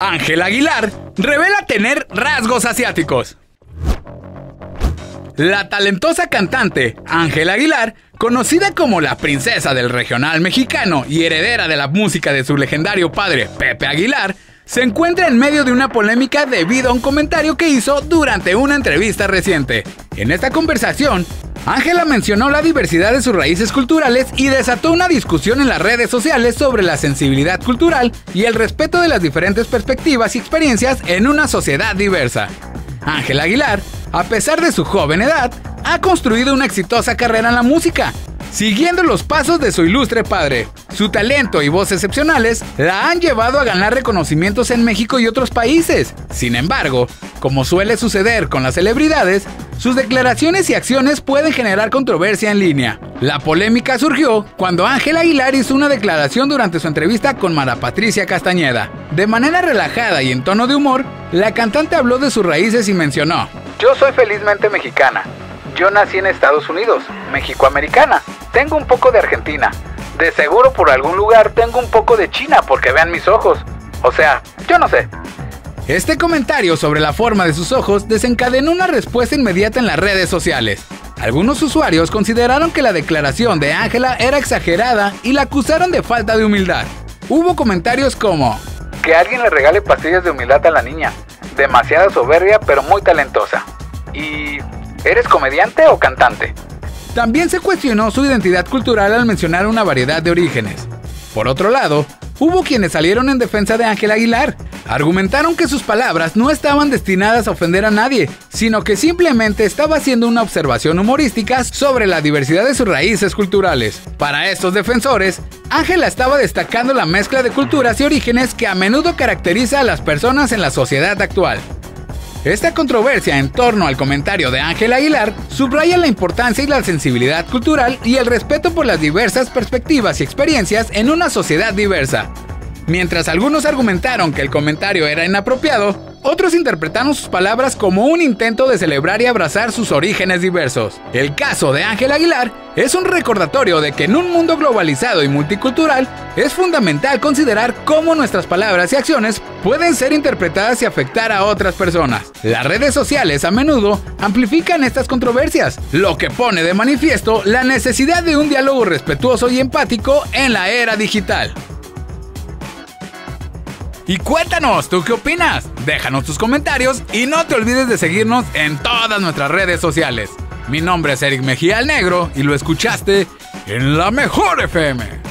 Ángel Aguilar revela tener rasgos asiáticos. La talentosa cantante Ángel Aguilar, conocida como la princesa del regional mexicano y heredera de la música de su legendario padre Pepe Aguilar, se encuentra en medio de una polémica debido a un comentario que hizo durante una entrevista reciente. En esta conversación, Ángela mencionó la diversidad de sus raíces culturales y desató una discusión en las redes sociales sobre la sensibilidad cultural y el respeto de las diferentes perspectivas y experiencias en una sociedad diversa. Ángela Aguilar, a pesar de su joven edad, ha construido una exitosa carrera en la música, siguiendo los pasos de su ilustre padre. Su talento y voz excepcionales la han llevado a ganar reconocimientos en México y otros países. Sin embargo, como suele suceder con las celebridades, sus declaraciones y acciones pueden generar controversia en línea. La polémica surgió cuando Ángel Aguilar hizo una declaración durante su entrevista con Mara Patricia Castañeda. De manera relajada y en tono de humor, la cantante habló de sus raíces y mencionó, Yo soy felizmente mexicana. Yo nací en Estados Unidos, mexicoamericana. Tengo un poco de Argentina. De seguro por algún lugar tengo un poco de China porque vean mis ojos. O sea, yo no sé. Este comentario sobre la forma de sus ojos desencadenó una respuesta inmediata en las redes sociales. Algunos usuarios consideraron que la declaración de Ángela era exagerada y la acusaron de falta de humildad. Hubo comentarios como, Que alguien le regale pastillas de humildad a la niña. Demasiada soberbia pero muy talentosa. Y... ¿Eres comediante o cantante? También se cuestionó su identidad cultural al mencionar una variedad de orígenes. Por otro lado, hubo quienes salieron en defensa de Ángel Aguilar. Argumentaron que sus palabras no estaban destinadas a ofender a nadie, sino que simplemente estaba haciendo una observación humorística sobre la diversidad de sus raíces culturales. Para estos defensores, Ángela estaba destacando la mezcla de culturas y orígenes que a menudo caracteriza a las personas en la sociedad actual. Esta controversia en torno al comentario de Ángel Aguilar subraya la importancia y la sensibilidad cultural y el respeto por las diversas perspectivas y experiencias en una sociedad diversa. Mientras algunos argumentaron que el comentario era inapropiado, otros interpretaron sus palabras como un intento de celebrar y abrazar sus orígenes diversos. El caso de Ángel Aguilar es un recordatorio de que en un mundo globalizado y multicultural es fundamental considerar cómo nuestras palabras y acciones pueden ser interpretadas y afectar a otras personas. Las redes sociales a menudo amplifican estas controversias, lo que pone de manifiesto la necesidad de un diálogo respetuoso y empático en la era digital. Y cuéntanos, ¿tú qué opinas? Déjanos tus comentarios y no te olvides de seguirnos en todas nuestras redes sociales. Mi nombre es Eric Mejía el Negro y lo escuchaste en la Mejor FM.